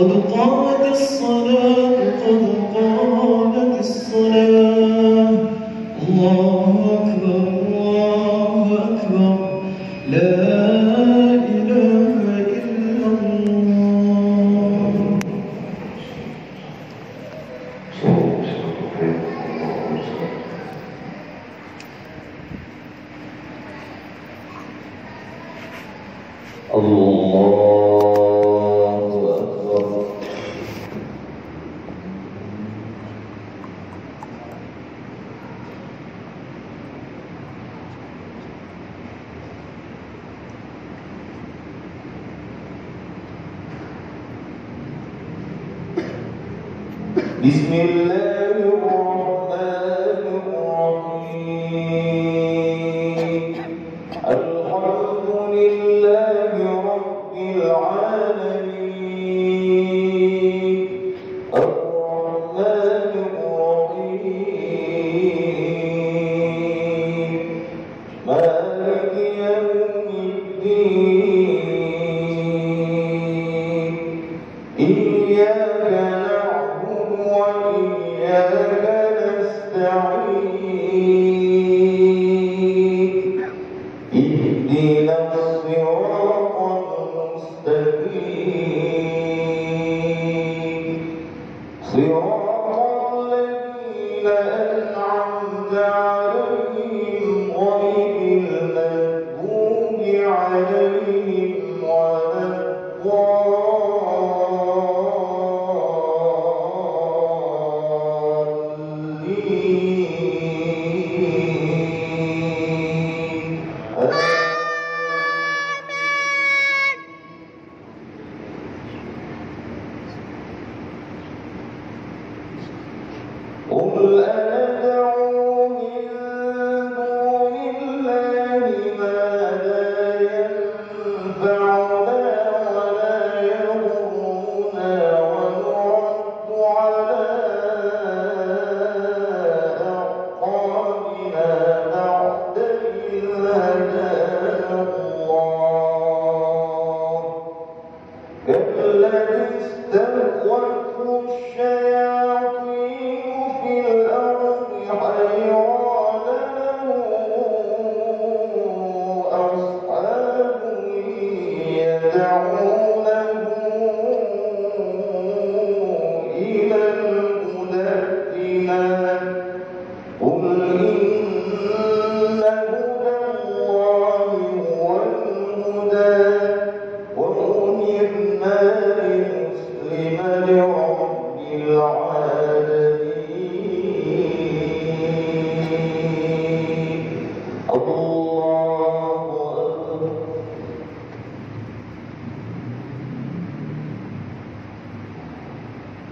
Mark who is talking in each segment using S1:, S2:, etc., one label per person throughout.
S1: قد قامت الصلاة قد قامت
S2: بسم الله الرحمن قل أنا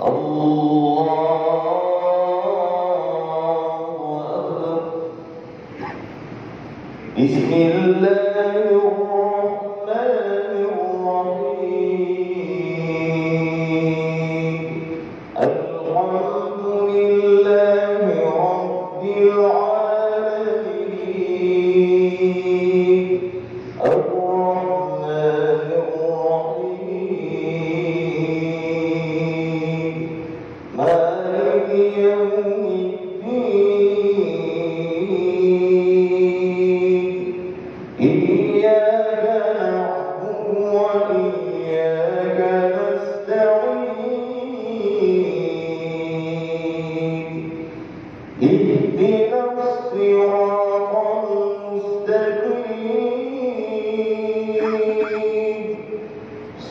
S2: الله أكبر. بسم الله.